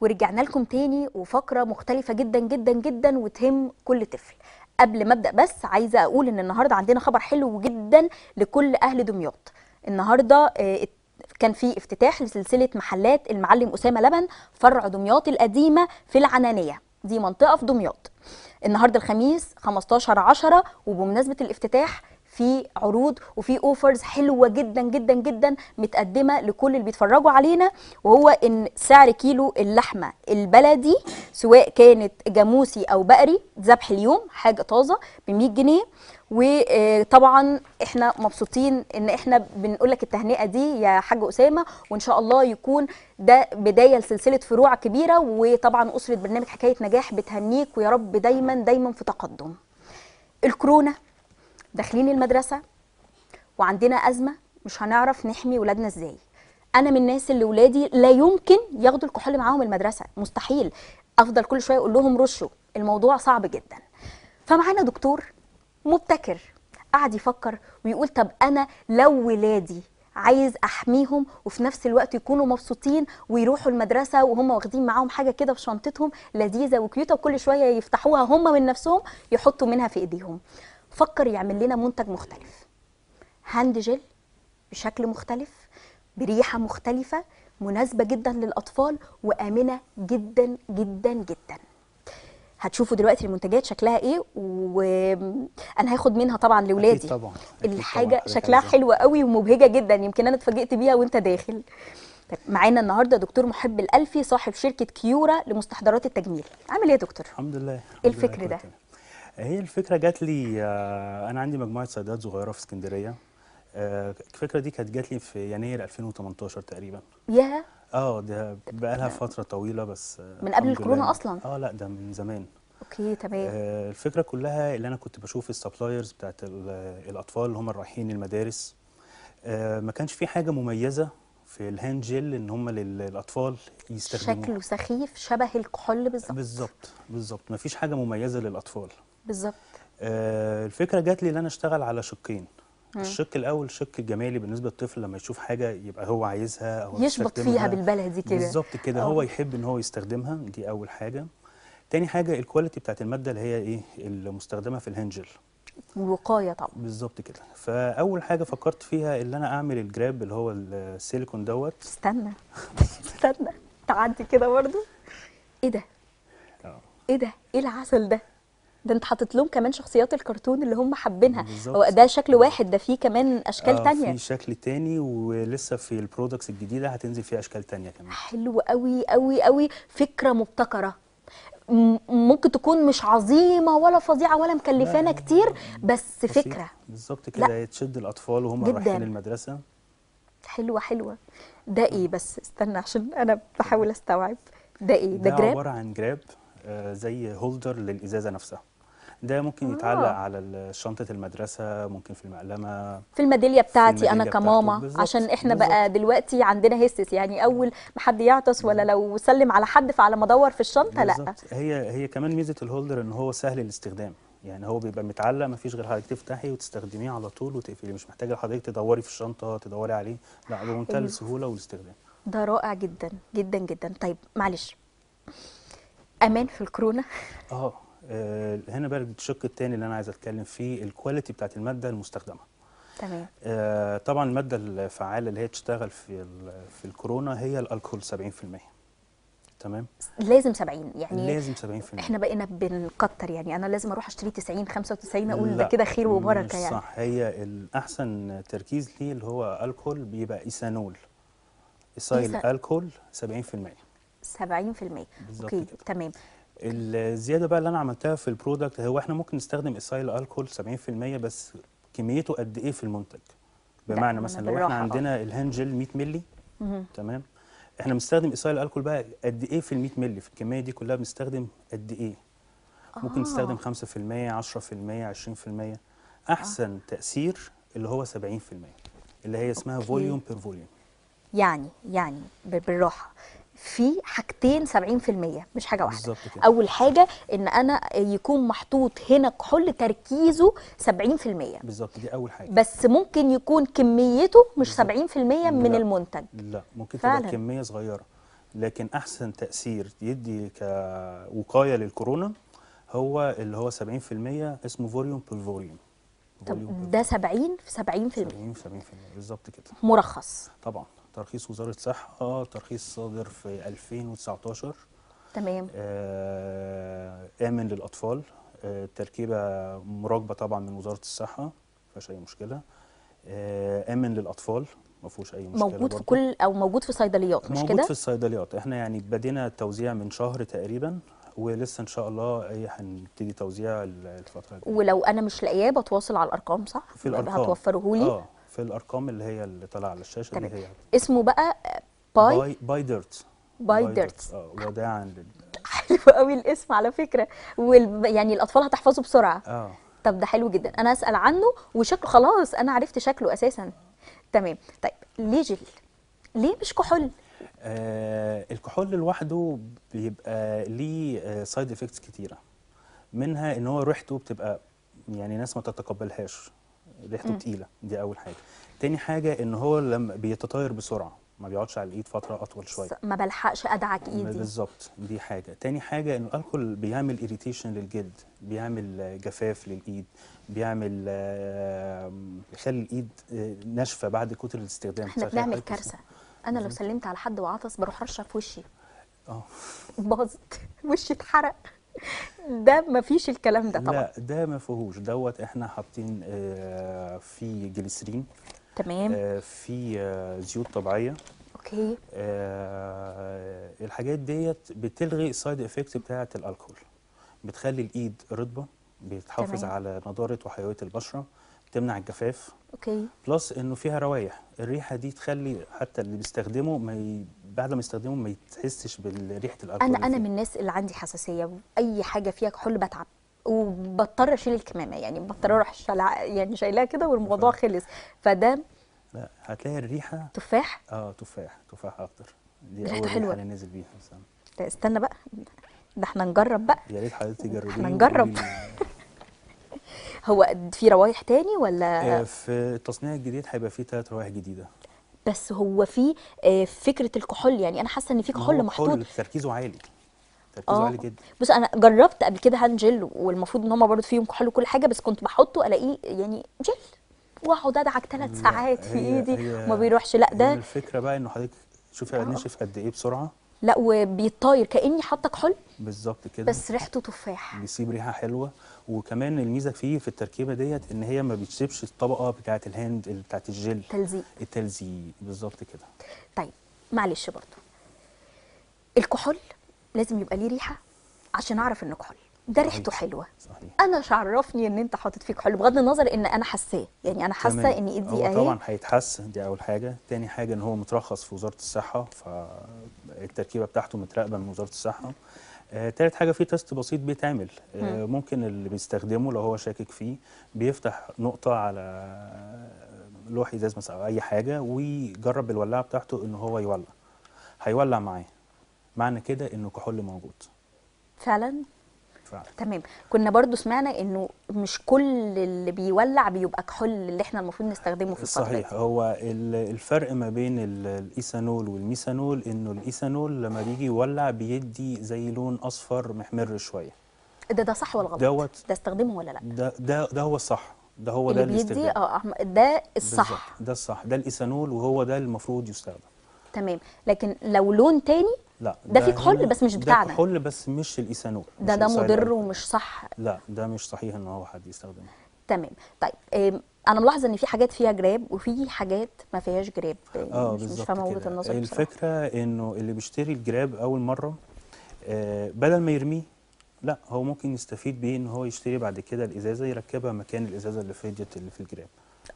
ورجعنا لكم تاني وفقرة مختلفة جدا جدا جدا وتهم كل طفل. قبل ما أبدأ بس عايزة أقول إن النهارده عندنا خبر حلو جدا لكل أهل دمياط. النهارده آه، كان في افتتاح لسلسلة محلات المعلم أسامة لبن فرع دمياط القديمة في العنانية. دي منطقة في دمياط. النهارده الخميس 15 10 وبمناسبة الافتتاح في عروض وفي اوفرز حلوة جدا جدا جدا متقدمة لكل اللي بيتفرجوا علينا وهو إن سعر كيلو اللحمة البلدي سواء كانت جاموسي أو بقري ذبح اليوم حاجة طازة ب 100 جنيه. وطبعا إحنا مبسوطين إن إحنا بنقول لك التهنئة دي يا حاج أسامة وإن شاء الله يكون ده بداية لسلسلة فروع كبيرة. وطبعا أسرة برنامج حكاية نجاح بتهنيك ويا رب دايما دايما في تقدم. الكورونا داخلين المدرسة وعندنا أزمة مش هنعرف نحمي ولادنا إزاي. أنا من الناس اللي ولادي لا يمكن ياخدوا الكحول معاهم المدرسة مستحيل. أفضل كل شوية أقول لهم رشوا الموضوع صعب جدا. فمعانا دكتور مبتكر قعد يفكر ويقول طب أنا لو ولادي عايز أحميهم وفي نفس الوقت يكونوا مبسوطين ويروحوا المدرسة وهم واخدين معاهم حاجة كده في شنطتهم لذيذة وكيوتة وكل شوية يفتحوها هم من نفسهم يحطوا منها في إيديهم. فكر يعمل لنا منتج مختلف هاند جل بشكل مختلف بريحة مختلفة مناسبة جدا للأطفال وآمنة جدا جدا جدا هتشوفوا دلوقتي المنتجات شكلها إيه وأنا هاخد منها طبعا لاولادي طبعا أكيد الحاجة طبعاً. شكلها. حلوة قوي ومبهجة جدا يمكن أنا اتفاجئت بيها وأنت داخل طيب معانا النهارده دكتور محب الألفي صاحب شركة كيورا لمستحضرات التجميل عامل إيه يا دكتور الحمد لله لله الفكر ده؟ هي الفكرة جات لي آه، أنا عندي مجموعة صيدليات صغيرة في اسكندرية. آه، الفكرة دي كانت جات لي في يناير 2018 تقريبا. يا آه ده بقى لها فترة طويلة بس آه، من قبل الكورونا. أصلاً؟ آه لا ده من زمان. okay تمام. آه، الفكرة كلها اللي أنا كنت بشوف ال suppliers بتاعت ال- الأطفال اللي هم رايحين المدارس آه، ما كانش في حاجة مميزة في ال hand gel إن هم لل- للأطفال يستخدموها. شكله سخيف شبه الكحول بالظبط. بالظبط بالظبط. ما فيش حاجة مميزة للأطفال. بالظبط. آه، الفكرة جات لي إن أنا أشتغل على شقين. الشق الأول الشق الجمالي بالنسبة للطفل لما يشوف حاجة يبقى هو عايزها أو يشبط. فيها بالبلدي كده. بالظبط كده. آه. هو يحب إن هو يستخدمها دي أول حاجة. تاني حاجة ال quality بتاعت المادة اللي هي إيه؟ المستخدمة في ال hand gel والوقاية طبعا. بالظبط كده. فأول حاجة فكرت فيها إن أنا أعمل الجراب اللي هو السيليكون دوت. استنى. استنى. تعدي كده برضو. إيه ده؟ آه. إيه ده؟ إيه العسل ده؟ ده انت حاطط لهم كمان شخصيات الكرتون اللي هم حابينها. هو ده شكل واحد ده فيه كمان أشكال آه، تانية. في شكل تاني ولسه في البرودكتس الجديدة هتنزل فيها أشكال تانية كمان. حلو قوي قوي قوي. فكرة مبتكرة. ممكن تكون مش عظيمة ولا فظيعة ولا مكلفانا كتير بس بسيط. فكرة. بالظبط. كده تشد الأطفال وهم. رايحين المدرسة. حلوة حلوة. ده إيه بس؟ استنى عشان أنا بحاول أستوعب. ده إيه؟ ده ده جراب؟ عبارة عن جراب آه، زي هولدر للإزازة نفسها. ده ممكن يتعلق آه. على شنطة المدرسة ممكن في المقلمه في الميدالية بتاعتي أنا الميدالية بتاعته، كماما عشان إحنا بالظبط. بقى دلوقتي عندنا هسس يعني أول ما حد يعطس ولا لو سلم على حد فعلى ما أدور في الشنطة لأ. بالظبط. هي هي كمان ميزة الهولدر إن هو سهل الاستخدام. يعني هو بيبقى متعلق مفيش غير حضرتك تفتحي وتستخدميه على طول وتقفليه. مش محتاجة حضرتك تدوري في الشنطة تدوري عليه لأ بمنتهى. السهوله والاستخدام. ده رائع جدا جدا جدا. طيب معلش. أمان في الكورونا؟ آه. هنا بقى الشق الثاني اللي أنا عايز أتكلم فيه الكواليتي بتاعت المادة المستخدمة. تمام. آه، طبعا المادة الفعالة اللي هي تشتغل في في الكورونا هي الكحول 70% تمام؟ لازم 70 يعني لازم 70% إحنا بقينا بنكتر يعني أنا لازم أروح أشتري 90 95 أقول ده كده خير وبركة يعني. صح. هي الأحسن تركيز ليه اللي هو ألكحول بيبقى إيثانول. ethyl alcohol 70% 70% بالظبط okay كده. تمام. الزيادة بقى اللي أنا عملتها في ال product هو إحنا ممكن نستخدم ethyl alcohol 70% بس كميته قد إيه في المنتج بمعنى مثلا لو إحنا. عندنا ال hand gel 100 مللي. تمام إحنا بنستخدم ethyl alcohol بقى قد إيه في ال 100 مللي في الكمية دي كلها بنستخدم قد إيه ممكن آه. نستخدم 5% 10% 20% أحسن تأثير اللي هو 70% اللي هي اسمها. volume per volume يعني يعني بالراحة في حاجتين 70% مش حاجة واحدة. كده. أول حاجة إن أنا يكون محطوط هنا كحول تركيزه 70% بالظبط دي أول حاجة. بس ممكن يكون كميته مش 70% بالظبط. من لا. المنتج. لا ممكن فعلا. تبقى كمية صغيرة. لكن أحسن تأثير يدي كوقايه للكورونا هو اللي هو 70% اسمه volume بال volume طب ده 70 في 70% 70 70% بالظبط كده. مرخص. طبعا. ترخيص وزارة الصحة ترخيص صادر في 2019 تمام. آه، آمن للأطفال. آه، تركيبة مراقبة طبعا من وزارة الصحة ما فيهاش أي مشكلة. آه، آمن للأطفال ما فيهوش أي مشكلة موجود في برضه. كل أو موجود في صيدليات مش موجود كده؟ في الصيدليات. إحنا يعني بدينا التوزيع من شهر تقريبا ولسه إن شاء الله أي هنبتدي توزيع ال- الفترة الجايه ولو أنا مش لاقياه بتواصل على الأرقام صح؟ في الأرقام. هتوفره لي؟ آه. في الأرقام اللي هي اللي طالعة على الشاشة تمام. دي هي. اسمه بقى باي؟ باي باي ديرت. باي ديرت. آه وداعا لل حلو قوي الاسم على فكرة. وال... يعني الأطفال هتحفظه بسرعة. آه. طب ده حلو جدا. أنا اسال عنه وشكله خلاص أنا عرفت شكله أساسا. تمام. طيب ليه جل؟ ليه مش كحول؟ آه الكحول لوحده بيبقى ليه side effects كتيرة. منها إن هو ريحته بتبقى يعني ناس ما تتقبلهاش. ريحته. تقيلة دي أول حاجة. تاني حاجة إن هو لما بيتطاير بسرعة ما بيقعدش على الإيد فترة أطول شوية. ما بلحقش أدعك إيدي. بالظبط دي حاجة. تاني حاجة إن الكحول بيعمل irritation للجلد بيعمل جفاف للإيد بيعمل بيخلي الإيد آه، ناشفة بعد كتر الاستخدام. إحنا بنعمل كارثة. أنا لو سلمت على حد وعطس بروح رشه في وشي. آه. باظت. وشي اتحرق. ده مفيش الكلام ده طبعا. لا ده ما فيهوش. دوت إحنا حاطين آه، في جليسرين تمام. آه، في آه، زيوت طبيعية. okay. الحاجات ديت بتلغي ال side effect بتاعة الألكول. بتخلي الإيد رطبة بتحافظ تمام. على نضارة وحيوية البشرة. بتمنع الجفاف. okay. plus إنه فيها روايح. الريحة دي تخلي حتى اللي بيستخدمه ما ي... بعد ما يستخدمه ما يتحسش بريحه الألكول أنا أنا. من الناس اللي عندي حساسية. أي حاجة فيها كحول بتعب. وبضطر أشيل الكمامة. يعني بضطر أروح شلع يعني شايلاها كده والموضوع خلص. فده لا هتلاقي الريحة تفاح؟ آه تفاح. تفاح اخضر دي ريحته أول حلوة. ريحة اللي نزل بيها استنى. لا، استنى بقى. ده إحنا نجرب بقى. يا ريت حضرتك تجربيه إحنا نجرب. هو في روايح تاني ولا؟ آه، في التصنيع الجديد هيبقى فيه ثلاث روائح جديدة. بس هو في آه، فكرة الكحول يعني أنا حاسة إن في كحول محطوط. تركيزه عالي. تركيزه عالي جدا. بص أنا جربت قبل كده هاند جل والمفروض إن هم برضه فيهم كحول وكل حاجة بس كنت بحطه ألاقيه يعني جل واقعد أدعك ثلاث لا، ساعات في إيدي وما بيروحش. لا ده الفكرة بقى إنه حضرتك شوفي آه. نشف قد إيه بسرعة. لا وبيطاير كأني حاطة كحول. بالظبط كده. بس ريحته تفاح. بيسيب ريحة حلوة. وكمان الميزة فيه في التركيبة ديت إن هي ما بتسيبش الطبقة بتاعة الهاند بتاعة الجل تلزيق التلزيق. بالظبط كده. طيب معلش برضه. الكحول لازم يبقى ليه ريحة عشان أعرف إنه كحول. ده ريحته. حلوة. صحيح. أنا عرفني إن أنت حاطط فيه كحول بغض النظر إن أنا حاساه. يعني أنا حاسة. إن ايدي أهي. طبعا هيتحس دي أول حاجة. تاني حاجة إن هو مترخص في وزارة الصحة فالتركيبة بتاعته متراقبة من وزارة الصحة. آه، تالت حاجة في تيست بسيط بيتعمل. آه، ممكن اللي بيستخدمه لو هو شاكك فيه بيفتح نقطة على لوح ازاز مثلا أو أي حاجة ويجرب بالولاعه بتاعته إن هو يولع. هيولع معاه. معنى كده انه كحول موجود. فعلا فعلا. تمام. كنا برضو سمعنا إنه مش كل اللي بيولع بيبقى كحول اللي إحنا المفروض نستخدمه في الفترة صحيح. دي هو ال- الفرق ما بين ال- الإيثانول والميثانول إنه الإيثانول لما بيجي يولع بيدي زي لون أصفر محمر شوية. ده ده صح ولا غلط؟ دوت. ده استخدمه ولا لا؟ ده ده ده هو الصح ده هو ده اللي بيدي آه ده الصح. ده الصح. ده الإيثانول وهو ده المفروض يستخدم. تمام. لكن لو لون تاني لا ده فيه كحول بس مش ده بتاعنا. كحول بس مش الإيثانول ده ده مضر. ومش صح. لا ده مش صحيح إن هو حد يستخدمه. تمام. طيب أنا ملاحظة إن في حاجات فيها جراب وفي حاجات ما فيهاش جراب. آه مش مش فاهمة وجهة النظر الفكرة إنه اللي بيشتري الجراب أول مرة آه بدل ما يرميه لا هو ممكن يستفيد بيه إن هو يشتري بعد كده الإزازة يركبها مكان الإزازة اللي فضيت اللي في الجراب.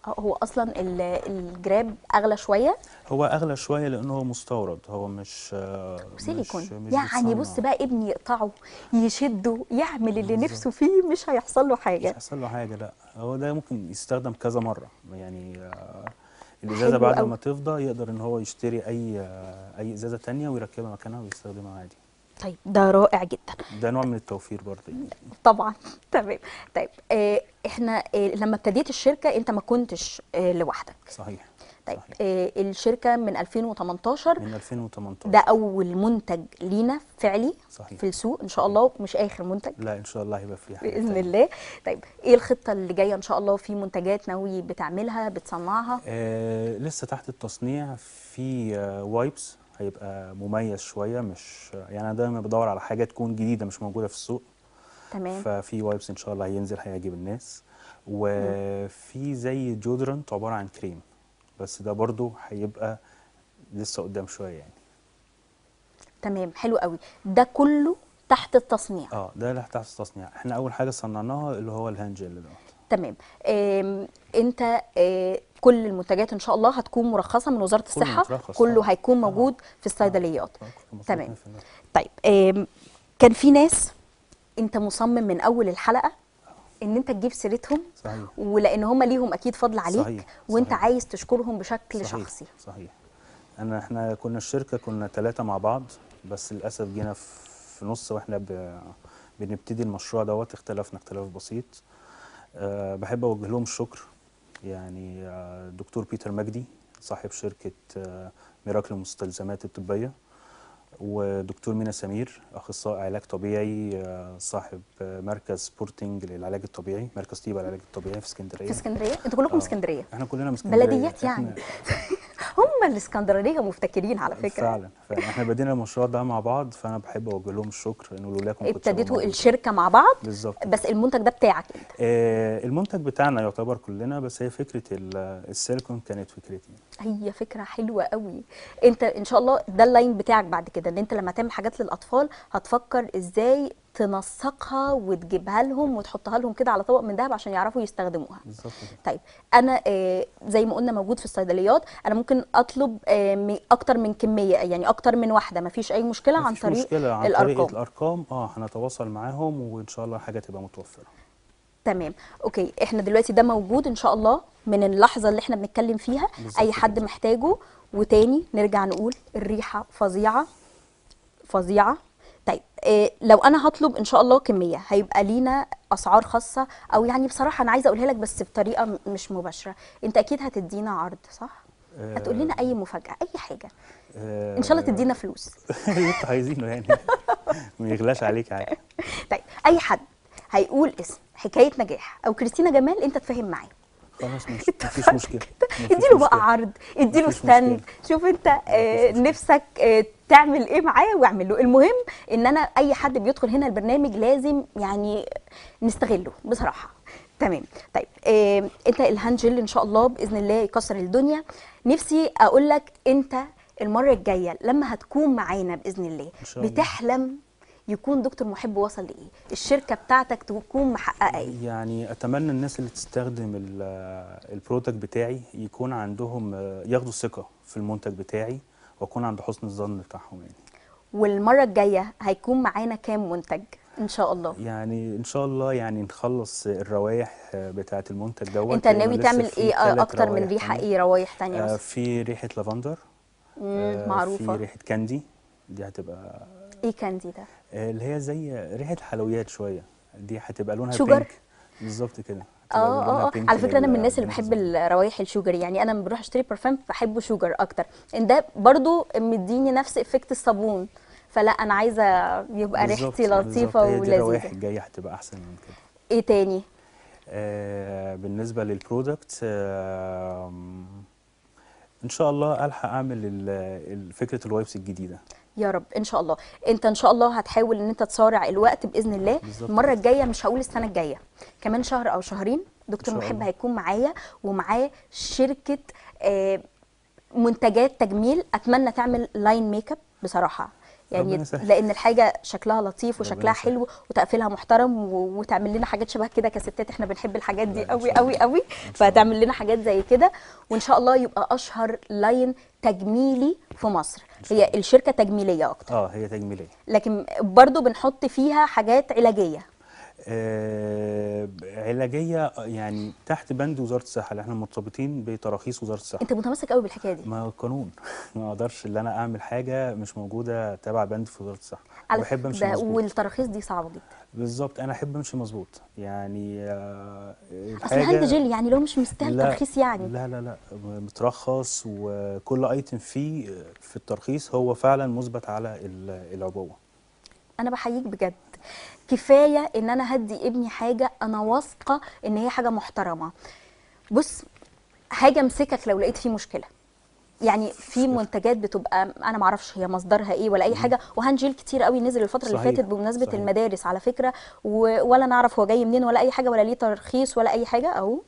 هو أصلا ال- الجراب أغلى شوية هو أغلى شوية لأنه هو مستورد هو مش سيليكون مش مش يعني بص. بقى ابني يقطعه يشده يعمل اللي بالظبط. نفسه فيه مش هيحصل له مش حاجة هيحصل له حاجة لأ هو ده ممكن يستخدم كذا مرة يعني آه الإزازة بعد. ما تفضى يقدر إن هو يشتري أي آه أي إزازة تانية ويركبها مكانها ويستخدمها عادي طيب ده رائع جدا. ده نوع من التوفير برضه يعني. طبعا تمام. طيب آه إحنا آه لما ابتديت الشركة أنت ما كنتش آه لوحدك. صحيح طيب صحيح. آه الشركة من 2018 من 2018 ده أول منتج لينا فعلي صحيح. في السوق إن شاء الله مش آخر منتج. لا إن شاء الله هيبقى في حاجة بإذن. الله. طيب إيه الخطة اللي جاية؟ إن شاء الله في منتجات ناوي بتعملها بتصنعها؟ آه لسه تحت التصنيع في آه وايبس هيبقى مميز شوية مش يعني أنا دايما بدور على حاجة تكون جديدة مش موجودة في السوق. تمام. ففي wipes إن شاء الله هينزل هيعجب الناس. وفي زي deodorant عبارة عن كريم بس ده برضو هيبقى لسه قدام شوية يعني. تمام حلو قوي. ده كله تحت التصنيع. آه ده اللي تحت التصنيع. إحنا أول حاجة صنعناها اللي هو ال hand gel دوت تمام. انت آه، كل المنتجات إن شاء الله هتكون مرخصة من وزارة كله الصحة. مترخص كله طبعاً. هيكون آه. موجود في الصيدليات. آه، كله مظبوط تمام. 100%. طيب كان في ناس انت مصمم من أول الحلقة إن انت تجيب سيرتهم صحيح. ولأن هم ليهم أكيد فضل عليك صحيح، وانت صحيح. عايز تشكرهم بشكل صحيح شخصي. صحيح. أنا إحنا كنا الشركة كنا ثلاثة مع بعض بس للأسف جينا في نص وإحنا ب... بنبتدي المشروع دوت اختلفنا اختلاف بسيط. بحب أوجه لهم الشكر. يعني آه، دكتور بيتر مجدي صاحب شركة آه، ميراكل المستلزمات الطبية ودكتور مينا سمير أخصائي علاج طبيعي آه، صاحب آه، مركز سبورتنج للعلاج الطبيعي مركز طيبه للعلاج الطبيعي في اسكندرية. في اسكندرية؟ أنتوا كلكم آه. اسكندرية. إحنا كلنا من اسكندرية. بلديات يعني. هم الإسكندرانية مفتكرين على فكرة. فعلا فعلا. إحنا بدينا المشروع ده مع بعض فأنا بحب أوجه لهم الشكر إنه لولاكم ابتديتوا. الشركة مع بعض؟ بالظبط. بس المنتج ده بتاعك انت آه المنتج بتاعنا يعتبر كلنا بس هي فكرة ال- السيليكون كانت فكرتي. هي فكرة حلوة قوي. انت إن شاء الله ده اللاين بتاعك بعد كده إن أنت لما تعمل حاجات للأطفال هتفكر إزاي تنسقها وتجيبها لهم وتحطها لهم كده على طبق من ذهب عشان يعرفوا يستخدموها. بالظبط طيب أنا آه، زي ما قلنا موجود في الصيدليات أنا ممكن أطلب آه، أكتر من كمية يعني أكتر من واحدة مفيش أي مشكلة عن مفيش طريق مشكلة عن الارقام طريق الأرقام. آه هنتواصل معاهم وإن شاء الله حاجة تبقى متوفرة. تمام. أوكي إحنا دلوقتي ده موجود إن شاء الله من اللحظة اللي إحنا بنتكلم فيها. أي حد. محتاجه. وتاني نرجع نقول الريحة فظيعة فظيعة. طيب إيه لو أنا هطلب إن شاء الله كمية هيبقى لينا أسعار خاصة؟ أو يعني بصراحة أنا عايزة أقولها لك بس بطريقة مش مباشرة. أنت أكيد هتدينا عرض صح؟ آه، هتقول لنا أي مفاجأة أي حاجة. آه. إن شاء الله تدينا فلوس. اللي أنتوا عايزينه يعني. ما يغلاش عليك عادي طيب أي حد هيقول اسم حكاية نجاح أو كريستينا جمال أنت تفهم معاه. خلاص مفيش مشكلة اديله بقى. عرض اديله stand. شوف انت آه. نفسك آه تعمل إيه معاه واعمل له المهم ان أنا اي حد بيدخل هنا البرنامج لازم يعني نستغله بصراحة تمام طيب آه انت ال hand gel ان شاء الله بإذن الله يكسر الدنيا نفسي أقول لك انت المرة الجاية لما هتكون معانا بإذن الله الله. بتحلم يكون دكتور محب وصل لإيه؟ الشركة بتاعتك تكون محققة إيه؟ يعني أتمنى الناس اللي تستخدم ال- ال product بتاعي يكون عندهم ياخدوا ثقة في المنتج بتاعي وأكون عند حسن الظن بتاعهم يعني. والمرة الجاية هيكون معانا كام منتج؟ إن شاء الله. يعني إن شاء الله يعني نخلص الروايح آه، بتاعه المنتج دوت. أنت ناوي تعمل إيه؟ آه، أكتر من ريحه تانية. إيه روايح تانية آه، في ريحة لافندر. آه، معروفة. في ريحة candy. دي هتبقى إيه candy ده؟ آه، اللي هي زي ريحة حلويات شوية. دي هتبقى لونها sugar؟ بالظبط كده. آه آه pink على فكرة أنا من الناس اللي بحب. الروايح ال sugar يعني أنا لما بروح أشتري برفان بحبه sugar أكتر. إن ده برضو مديني نفس effect الصابون. فلا أنا عايزة يبقى ريحتي. لطيفة دي الروايح ولذيذة. الجاية هتبقى أحسن من كده. إيه تاني؟ آه بالنسبة لل product آه إن شاء الله ألحق أعمل فكرة ال wipes الجديدة. يا رب إن شاء الله أنت إن شاء الله هتحاول إن أنت تسارع الوقت بإذن الله بالظبط المرة. الجاية مش هقول السنة الجاية كمان شهر أو شهرين دكتور محب. هيكون معايا ومعاه شركة آه، منتجات تجميل أتمنى تعمل line makeup بصراحة يعني. لأن الحاجة شكلها لطيف وشكلها. حلو وتقفيلها محترم وتعمل لنا حاجات شبه كده كستات إحنا بنحب الحاجات دي قوي قوي. قوي فهتعمل لنا حاجات زي كده وإن شاء الله يبقى أشهر لاين تجميلي في مصر. هي الشركة تجميلية أكتر. آه هي تجميلية. لكن برضو بنحط فيها حاجات علاجية. آه، علاجية يعني تحت بند وزارة الصحة اللي إحنا مرتبطين بتراخيص وزارة الصحة. أنت متمسك قوي بالحكاية دي. ما هو قانون ما أقدرش إن أنا أعمل حاجة مش موجودة تبع بند في وزارة الصحة. أنا بحب أمشي مظبوط. والتراخيص دي صعبة جدا. بالظبط أنا أحب أمشي مظبوط. يعني آه، أصل الهاند جيل يعني لو مش مستاهل ترخيص يعني. لا لا لا مترخص وكل ايتم فيه في الترخيص هو فعلا مثبت على ال- العبوة. أنا بحييك بجد. كفاية إن أنا هدي ابني حاجة أنا واثقة إن هي حاجة محترمة. بص هاجي أمسكك لو لقيت فيه مشكلة. يعني في. منتجات بتبقى أنا ما أعرفش هي مصدرها إيه ولا أي حاجة وهانجيل كتير قوي نزل الفترة اللي صحيح، فاتت بمناسبة صحيح. المدارس على فكرة. ولا نعرف هو جاي منين ولا أي حاجة ولا ليه ترخيص ولا أي حاجة أهو.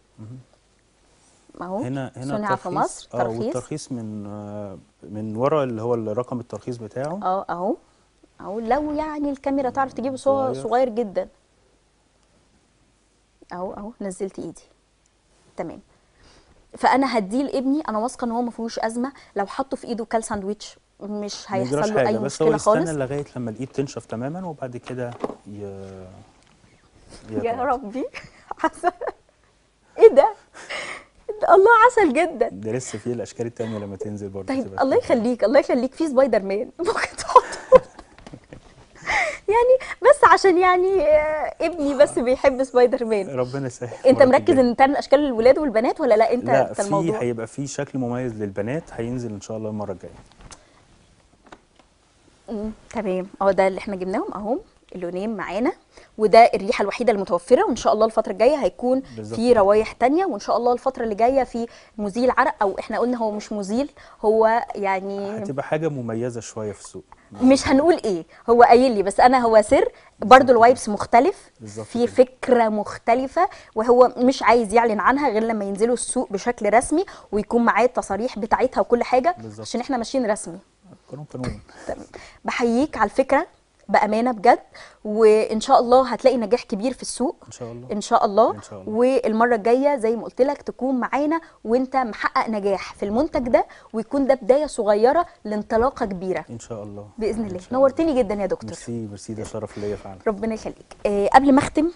أهو. هنا هنا صنع في مصر آه ترخيص. والترخيص من آه، من ورا اللي هو رقم الترخيص بتاعه. آه أهو. أهو. لو يعني الكاميرا تعرف تجيبه صغير. صغير جدا. أهو أهو. نزلت إيدي. تمام. فأنا هديه لابني أنا واثقة إن هو ما فيهوش أزمة لو حطه في إيده كل ساندوتش مش هيحصل له أي حاجة بس هو مشكله يستنى خالص. لغاية لما الإيد تنشف تماما وبعد كده ي... يا. ربي. عسل. إيه ده؟ الله عسل جدا. ده لسه فيه الأشكال التانية لما تنزل برضه طيب الله. يخليك الله يخليك في سبايدر مان. يعني بس عشان يعني آه، ابني بس بيحب سبايدر مان ربنا يسهل. انت مركز. إن تعمل أشكال للولاد والبنات ولا لا؟ انت لا انت في الموضوع. هيبقى في شكل مميز للبنات هينزل إن شاء الله المرة الجاية. تمام. أهو ده اللي إحنا جبناهم أهو اللونين معانا وده الريحة الوحيدة المتوفرة وإن شاء الله الفترة الجاية هيكون بالظبط. في روايح تانية وإن شاء الله الفترة اللي جاية في مزيل عرق أو إحنا قلنا هو مش مزيل هو يعني هتبقى حاجة مميزة شوية في السوق. مش هنقول إيه هو قايل لي بس أنا هو سر برضو الوايبس مختلف بالظبط في. فكرة مختلفة وهو مش عايز يعلن عنها غير لما ينزلوا السوق بشكل رسمي ويكون معاه التصاريح بتاعتها وكل حاجة بالظبط. عشان إحنا ماشيين رسمي. قانون قانون. تمام. بحييك على الفكرة. بأمانة بجد وإن شاء الله هتلاقي نجاح كبير في السوق. إن شاء الله. إن شاء الله. إن شاء الله. والمرة الجاية زي ما قلت لك تكون معانا وأنت محقق نجاح في المنتج ده ويكون ده بداية صغيرة لانطلاقة كبيرة. إن شاء الله. بإذن الله. نورتني جدا يا دكتور. ميرسي ميرسي ده شرف ليا فعلا. ربنا يخليك. آه قبل ما أختم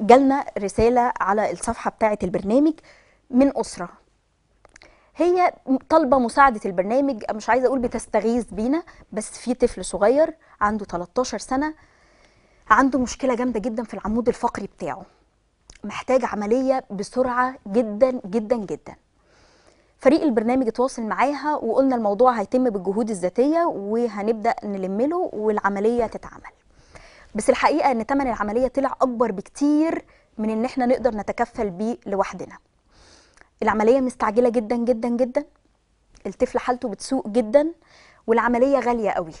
جالنا رسالة على الصفحة بتاعة البرنامج من أسرة. هي طالبة مساعدة البرنامج مش عايزة أقول بتستغيث بينا بس في طفل صغير عنده 13 سنة عنده مشكلة جامدة جدا في العمود الفقري بتاعه. محتاج عملية بسرعة جدا جدا جدا. فريق البرنامج اتواصل معاها وقلنا الموضوع هيتم بالجهود الذاتية وهنبدأ نلمله والعملية تتعمل. بس الحقيقة إن ثمن العملية طلع أكبر بكتير من إن إحنا نقدر نتكفل بيه لوحدنا. العملية مستعجلة جدا جدا جدا. الطفل حالته بتسوء جدا والعملية غالية قوي.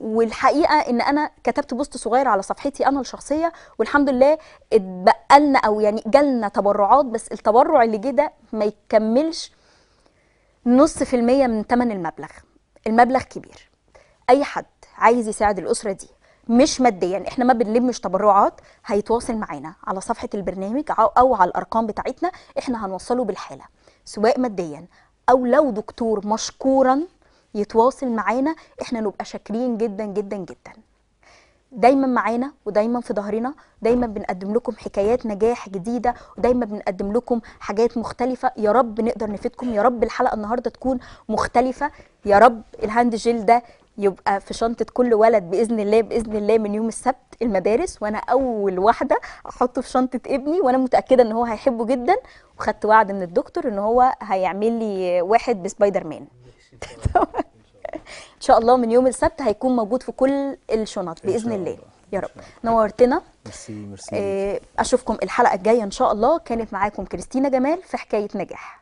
والحقيقة إن أنا كتبت بوست صغير على صفحتي أنا الشخصية والحمد لله اتبقى لنا أو يعني جالنا تبرعات بس التبرع اللي جه ده ما يكملش نص في المية من ثمن المبلغ. المبلغ كبير. أي حد عايز يساعد الأسرة دي مش ماديا. إحنا ما بنلمش تبرعات هيتواصل معانا على صفحة البرنامج أو على الأرقام بتاعتنا إحنا هنوصله بالحالة. سواء ماديا أو لو دكتور مشكورا يتواصل معانا إحنا نبقى شاكرين جدا جدا جدا. دايما معانا ودايما في ظهرنا دايما بنقدم لكم حكايات نجاح جديدة ودايما بنقدم لكم حاجات مختلفة. يا رب نقدر نفيدكم يا رب الحلقة النهارده تكون مختلفة. يا رب ال hand gel ده يبقى في شنطة كل ولد بإذن الله بإذن الله من يوم السبت المدارس وأنا أول واحدة أحطه في شنطة ابني وأنا متأكدة إن هو هيحبه جدا وخدت وعد من الدكتور إن هو هيعمل لي واحد بسبايدر مان إن شاء الله من يوم السبت هيكون موجود في كل الشنط بإذن الله. يا رب. نورتنا. merci merci آه، أشوفكم الحلقة الجاية إن شاء الله. كانت معاكم كريستينا جمال في حكاية نجاح.